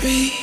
breathe